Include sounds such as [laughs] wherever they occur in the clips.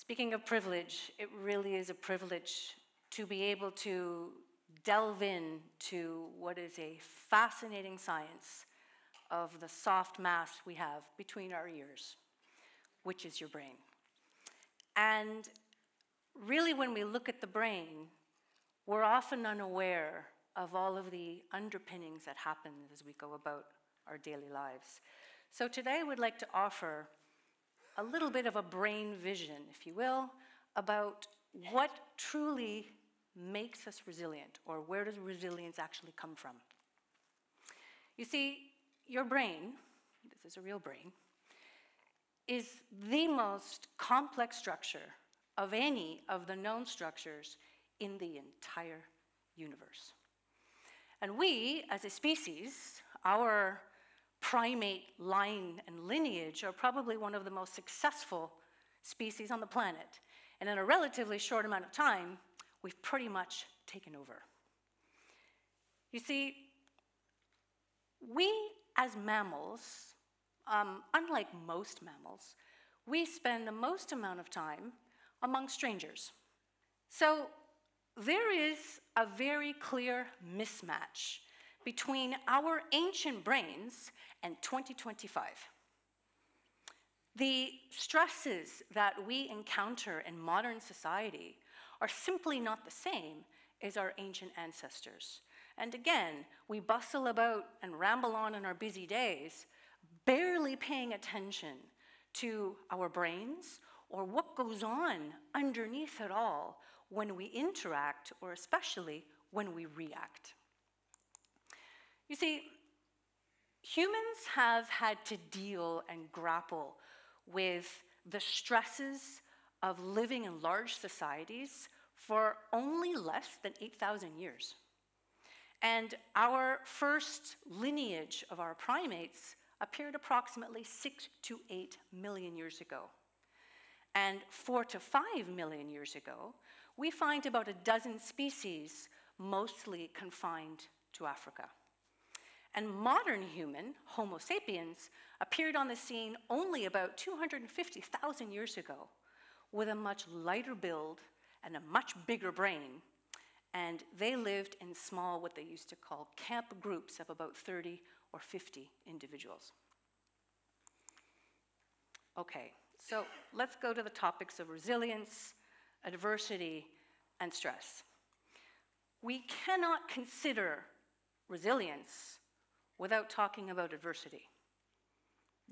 Speaking of privilege, it really is a privilege to be able to delve in to what is a fascinating science of the soft mass we have between our ears, which is your brain. And really, when we look at the brain, we're often unaware of all of the underpinnings that happen as we go about our daily lives. So today, I would like to offer a little bit of a brain vision, if you will, about what truly makes us resilient, or where does resilience actually come from? You see, your brain, this is a real brain, is the most complex structure of any of the known structures in the entire universe. And we, as a species, our primate line and lineage are probably one of the most successful species on the planet. And in a relatively short amount of time, we've pretty much taken over. You see, we as mammals, um, unlike most mammals, we spend the most amount of time among strangers. So there is a very clear mismatch between our ancient brains and 2025. The stresses that we encounter in modern society are simply not the same as our ancient ancestors. And again, we bustle about and ramble on in our busy days, barely paying attention to our brains or what goes on underneath it all when we interact, or especially when we react. You see, humans have had to deal and grapple with the stresses of living in large societies for only less than 8,000 years. And our first lineage of our primates appeared approximately six to eight million years ago. And four to five million years ago, we find about a dozen species, mostly confined to Africa. And modern human, Homo sapiens, appeared on the scene only about 250,000 years ago with a much lighter build and a much bigger brain. And they lived in small, what they used to call camp groups of about 30 or 50 individuals. Okay, so let's go to the topics of resilience, adversity, and stress. We cannot consider resilience without talking about adversity.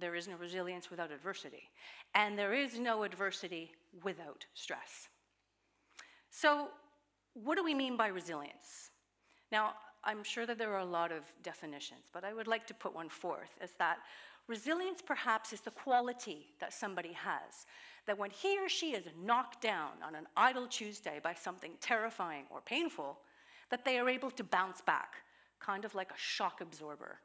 There is no resilience without adversity, and there is no adversity without stress. So, what do we mean by resilience? Now, I'm sure that there are a lot of definitions, but I would like to put one forth as that resilience perhaps is the quality that somebody has. That when he or she is knocked down on an idle Tuesday by something terrifying or painful, that they are able to bounce back, kind of like a shock absorber.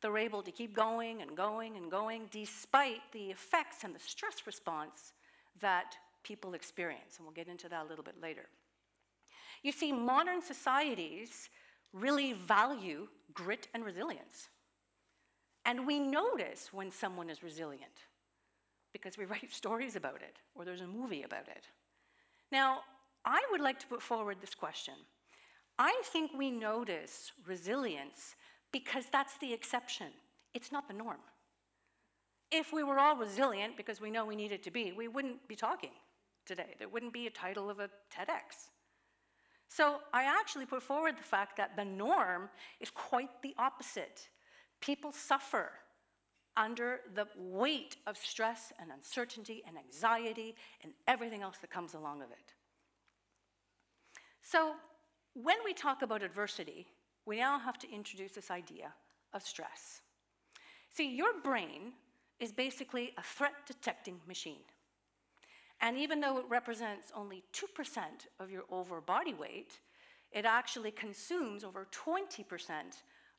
They're able to keep going and going and going despite the effects and the stress response that people experience, and we'll get into that a little bit later. You see, modern societies really value grit and resilience. And we notice when someone is resilient because we [laughs] write stories about it or there's a movie about it. Now, I would like to put forward this question. I think we notice resilience because that's the exception, it's not the norm. If we were all resilient because we know we needed to be, we wouldn't be talking today. There wouldn't be a title of a TEDx. So I actually put forward the fact that the norm is quite the opposite. People suffer under the weight of stress and uncertainty and anxiety and everything else that comes along with it. So when we talk about adversity, we now have to introduce this idea of stress. See, your brain is basically a threat detecting machine. And even though it represents only 2% of your over body weight, it actually consumes over 20%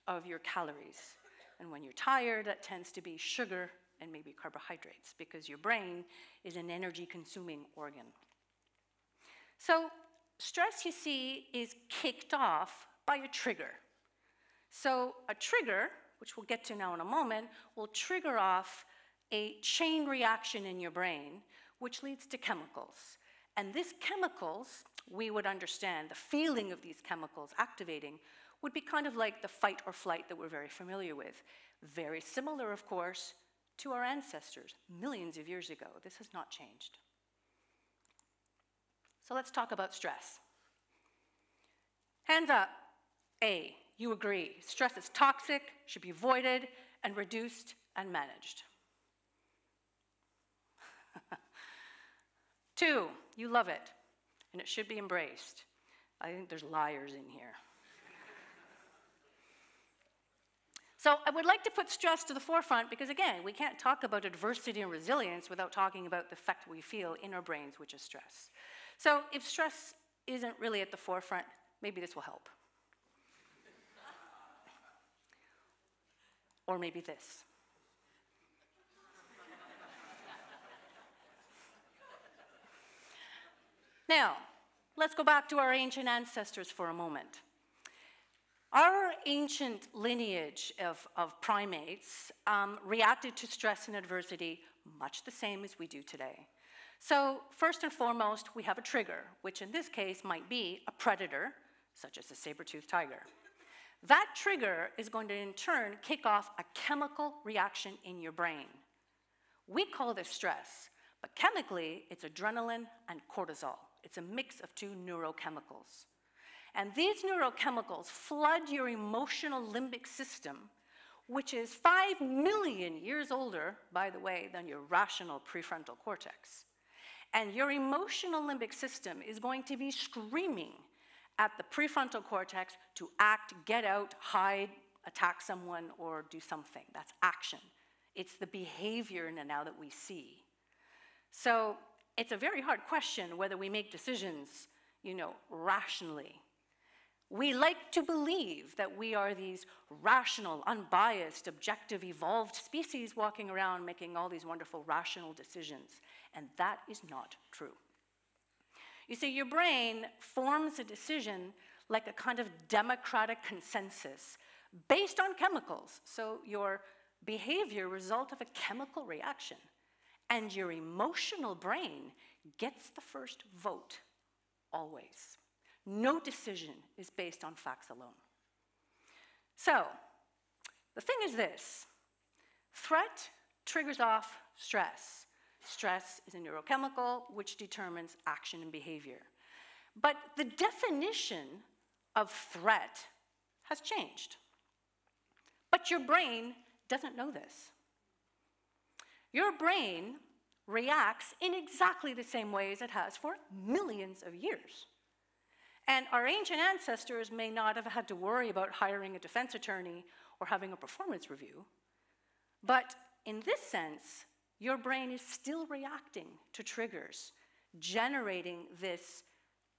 of your calories. And when you're tired, that tends to be sugar and maybe carbohydrates because your brain is an energy consuming organ. So, stress, you see, is kicked off by a trigger. So, a trigger, which we'll get to now in a moment, will trigger off a chain reaction in your brain which leads to chemicals. And these chemicals, we would understand the feeling of these chemicals activating would be kind of like the fight or flight that we're very familiar with. Very similar, of course, to our ancestors millions of years ago. This has not changed. So let's talk about stress. Hands up. A, you agree. Stress is toxic, should be avoided and reduced and managed. [laughs] Two, you love it and it should be embraced. I think there's liars in here. [laughs] So I would like to put stress to the forefront because, again, we can't talk about adversity and resilience without talking about the effect we feel in our brains, which is stress. So if stress isn't really at the forefront, maybe this will help. or maybe this. now, let's go back to our ancient ancestors for a moment. Our ancient lineage of, of primates um, reacted to stress and adversity much the same as we do today. So, first and foremost, we have a trigger, which in this case might be a predator, such as a saber-toothed tiger. That trigger is going to, in turn, kick off a chemical reaction in your brain. We call this stress, but chemically, it's adrenaline and cortisol. It's a mix of two neurochemicals. And these neurochemicals flood your emotional limbic system, which is five million years older, by the way, than your rational prefrontal cortex. And your emotional limbic system is going to be screaming at the prefrontal cortex to act, get out, hide, attack someone, or do something. That's action. It's the behavior now that we see. So it's a very hard question whether we make decisions, you know, rationally. We like to believe that we are these rational, unbiased, objective, evolved species walking around making all these wonderful rational decisions. And that is not true. You see, your brain forms a decision like a kind of democratic consensus based on chemicals. So your behavior result of a chemical reaction. And your emotional brain gets the first vote, always. No decision is based on facts alone. So, the thing is this threat triggers off stress. Stress is a neurochemical which determines action and behavior. But the definition of threat has changed. But your brain doesn't know this. Your brain reacts in exactly the same way as it has for millions of years. And our ancient ancestors may not have had to worry about hiring a defense attorney or having a performance review. But in this sense, your brain is still reacting to triggers, generating this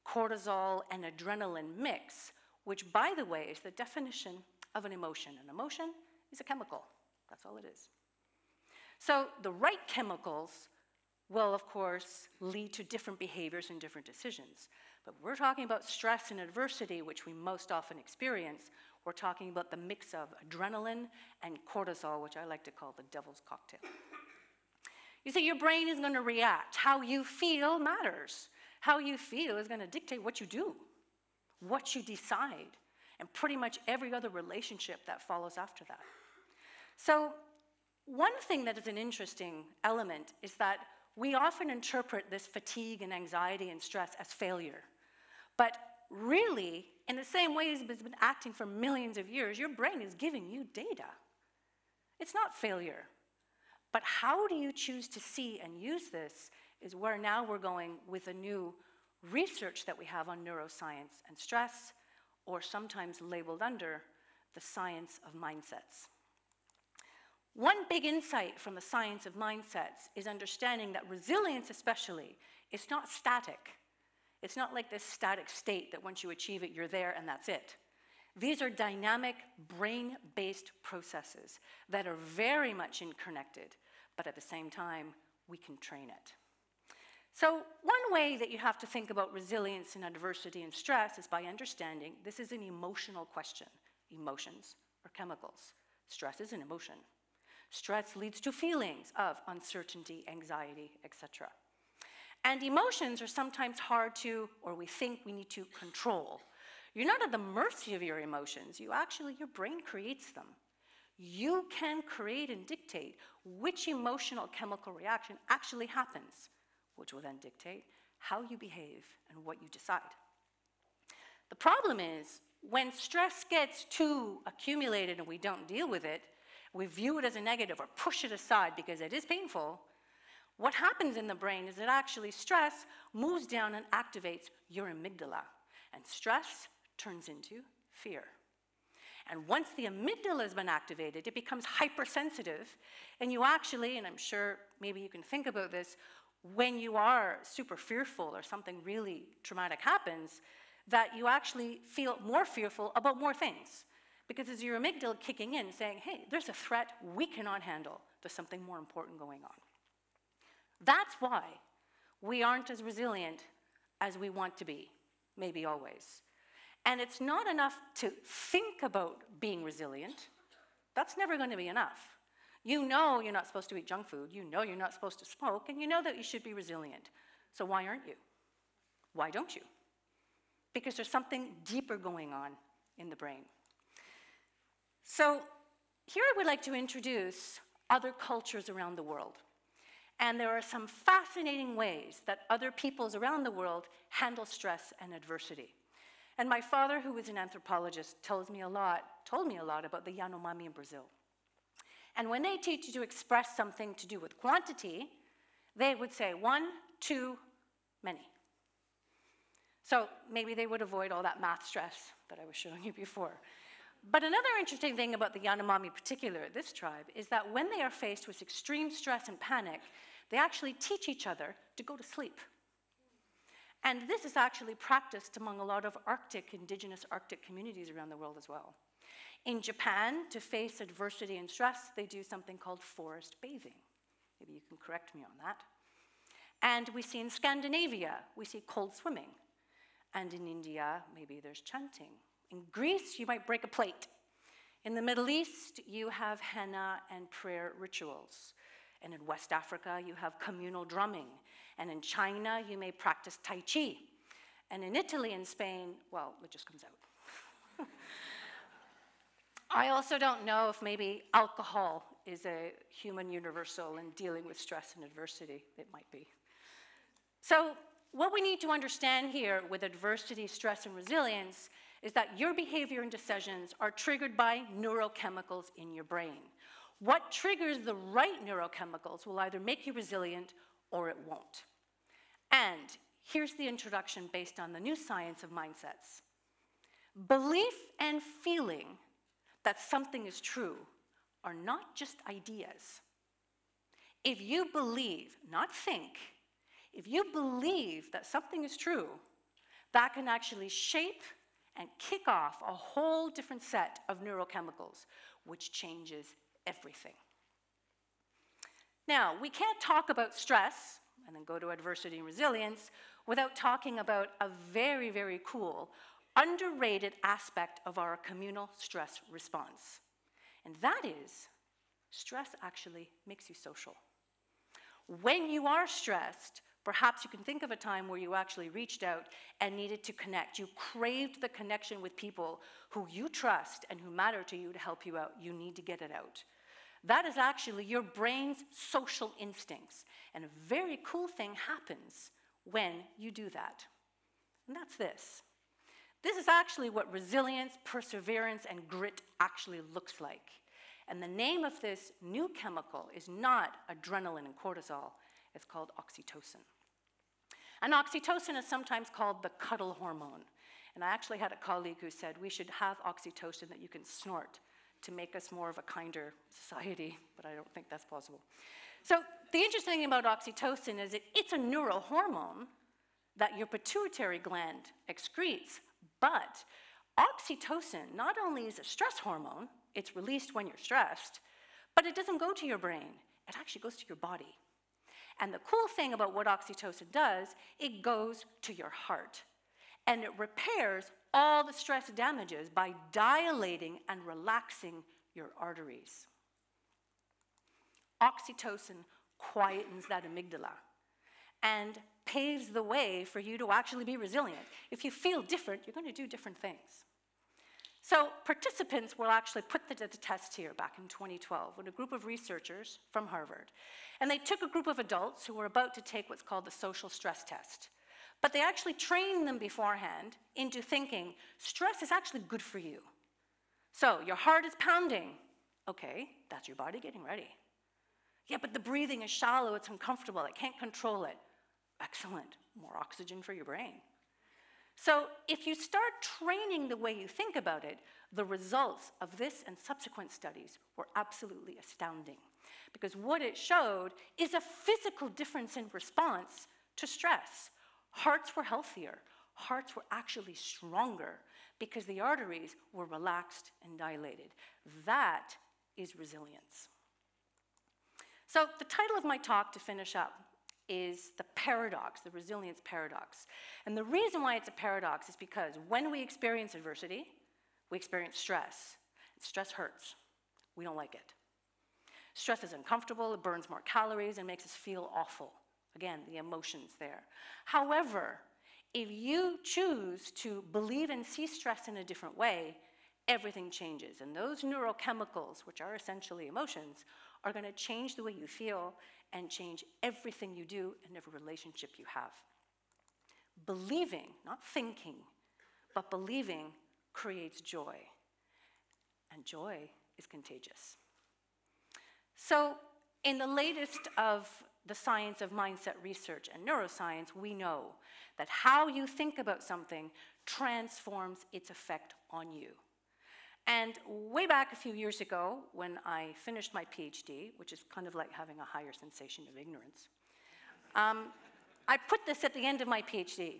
cortisol and adrenaline mix, which, by the way, is the definition of an emotion. An emotion is a chemical, that's all it is. So, the right chemicals will, of course, lead to different behaviors and different decisions. But we're talking about stress and adversity, which we most often experience. We're talking about the mix of adrenaline and cortisol, which I like to call the devil's cocktail. You see, your brain is going to react. How you feel matters. How you feel is going to dictate what you do, what you decide, and pretty much every other relationship that follows after that. So, one thing that is an interesting element is that we often interpret this fatigue and anxiety and stress as failure. But really, in the same way as it's been acting for millions of years, your brain is giving you data. It's not failure. But how do you choose to see and use this is where now we're going with a new research that we have on neuroscience and stress, or sometimes labeled under the science of mindsets. One big insight from the science of mindsets is understanding that resilience, especially, is not static. It's not like this static state that once you achieve it, you're there and that's it. These are dynamic, brain based processes that are very much interconnected but at the same time, we can train it. So, one way that you have to think about resilience in adversity and stress is by understanding this is an emotional question. Emotions are chemicals. Stress is an emotion. Stress leads to feelings of uncertainty, anxiety, etc. And emotions are sometimes hard to, or we think we need to control. You're not at the mercy of your emotions. You actually, your brain creates them. You can create and dictate which emotional chemical reaction actually happens, which will then dictate how you behave and what you decide. The problem is when stress gets too accumulated and we don't deal with it, we view it as a negative or push it aside because it is painful, what happens in the brain is that actually stress moves down and activates your amygdala. And stress turns into fear. And once the amygdala has been activated, it becomes hypersensitive. And you actually, and I'm sure maybe you can think about this, when you are super fearful or something really traumatic happens, that you actually feel more fearful about more things. Because it's your amygdala kicking in saying, hey, there's a threat we cannot handle. There's something more important going on. That's why we aren't as resilient as we want to be, maybe always. And it's not enough to think about being resilient. That's never going to be enough. You know you're not supposed to eat junk food, you know you're not supposed to smoke, and you know that you should be resilient. So why aren't you? Why don't you? Because there's something deeper going on in the brain. So here I would like to introduce other cultures around the world. And there are some fascinating ways that other peoples around the world handle stress and adversity. And my father, who was an anthropologist, tells me a lot, told me a lot about the Yanomami in Brazil. And when they teach you to express something to do with quantity, they would say one, two, many. So maybe they would avoid all that math stress that I was showing you before. But another interesting thing about the Yanomami, particular this tribe, is that when they are faced with extreme stress and panic, they actually teach each other to go to sleep. And this is actually practiced among a lot of Arctic, indigenous Arctic communities around the world as well. In Japan, to face adversity and stress, they do something called forest bathing. Maybe you can correct me on that. And we see in Scandinavia, we see cold swimming. And in India, maybe there's chanting. In Greece, you might break a plate. In the Middle East, you have henna and prayer rituals. And in West Africa, you have communal drumming. And in China, you may practice Tai Chi. And in Italy and Spain, well, it just comes out. [laughs] I also don't know if maybe alcohol is a human universal in dealing with stress and adversity. It might be. So, what we need to understand here with adversity, stress, and resilience is that your behavior and decisions are triggered by neurochemicals in your brain. What triggers the right neurochemicals will either make you resilient or it won't. And here's the introduction based on the new science of mindsets. Belief and feeling that something is true are not just ideas. If you believe, not think, if you believe that something is true, that can actually shape and kick off a whole different set of neurochemicals, which changes everything. Now, we can't talk about stress and then go to adversity and resilience without talking about a very, very cool, underrated aspect of our communal stress response. And that is stress actually makes you social. When you are stressed, perhaps you can think of a time where you actually reached out and needed to connect. You craved the connection with people who you trust and who matter to you to help you out. You need to get it out. That is actually your brain's social instincts. And a very cool thing happens when you do that. And that's this. This is actually what resilience, perseverance, and grit actually looks like. And the name of this new chemical is not adrenaline and cortisol, it's called oxytocin. And oxytocin is sometimes called the cuddle hormone. And I actually had a colleague who said we should have oxytocin that you can snort to make us more of a kinder society, but I don't think that's possible. So the interesting thing about oxytocin is that it's a neurohormone that your pituitary gland excretes, but oxytocin not only is a stress hormone, it's released when you're stressed, but it doesn't go to your brain, it actually goes to your body. And the cool thing about what oxytocin does, it goes to your heart and it repairs all the stress damages by dilating and relaxing your arteries. Oxytocin quietens that amygdala. And paves the way for you to actually be resilient. If you feel different, you're going to do different things. So participants will actually put the, the test here back in 2012 with a group of researchers from Harvard. And they took a group of adults who were about to take what's called the social stress test. But they actually train them beforehand into thinking stress is actually good for you. So your heart is pounding. Okay, that's your body getting ready. Yeah, but the breathing is shallow, it's uncomfortable, I can't control it. Excellent, more oxygen for your brain. So if you start training the way you think about it, the results of this and subsequent studies were absolutely astounding. Because what it showed is a physical difference in response to stress. Hearts were healthier, hearts were actually stronger because the arteries were relaxed and dilated. That is resilience. So, the title of my talk to finish up is the paradox, the resilience paradox. And the reason why it's a paradox is because when we experience adversity, we experience stress. Stress hurts. We don't like it. Stress is uncomfortable, it burns more calories, and makes us feel awful. Again, the emotions there. However, if you choose to believe and see stress in a different way, everything changes. And those neurochemicals, which are essentially emotions, are going to change the way you feel and change everything you do and every relationship you have. Believing, not thinking, but believing creates joy. And joy is contagious. So, in the latest of the science of mindset research and neuroscience, we know that how you think about something transforms its effect on you. And way back a few years ago, when I finished my PhD, which is kind of like having a higher sensation of ignorance, um, I put this at the end of my PhD.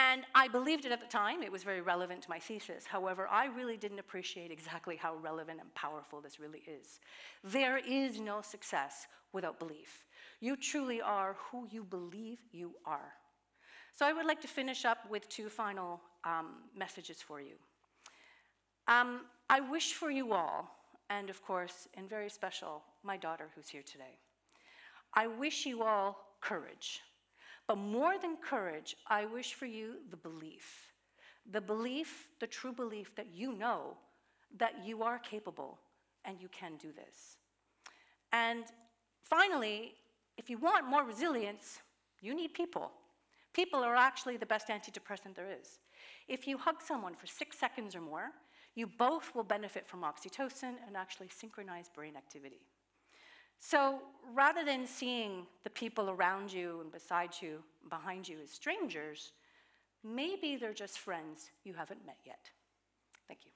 And I believed it at the time, it was very relevant to my thesis. However, I really didn't appreciate exactly how relevant and powerful this really is. There is no success without belief. You truly are who you believe you are. So I would like to finish up with two final um, messages for you. Um, I wish for you all, and of course, and very special, my daughter who's here today. I wish you all courage. But more than courage, I wish for you the belief. The belief, the true belief that you know that you are capable and you can do this. And finally, if you want more resilience, you need people. People are actually the best antidepressant there is. If you hug someone for six seconds or more, you both will benefit from oxytocin and actually synchronize brain activity. So rather than seeing the people around you and beside you, behind you as strangers, maybe they're just friends you haven't met yet. Thank you.